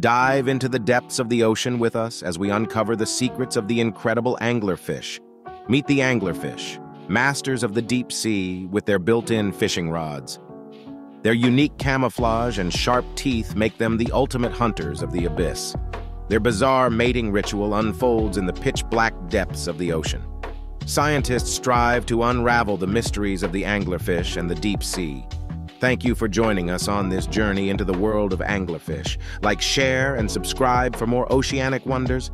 Dive into the depths of the ocean with us as we uncover the secrets of the incredible anglerfish. Meet the anglerfish, masters of the deep sea with their built-in fishing rods. Their unique camouflage and sharp teeth make them the ultimate hunters of the abyss. Their bizarre mating ritual unfolds in the pitch-black depths of the ocean. Scientists strive to unravel the mysteries of the anglerfish and the deep sea. Thank you for joining us on this journey into the world of anglerfish. Like, share, and subscribe for more oceanic wonders.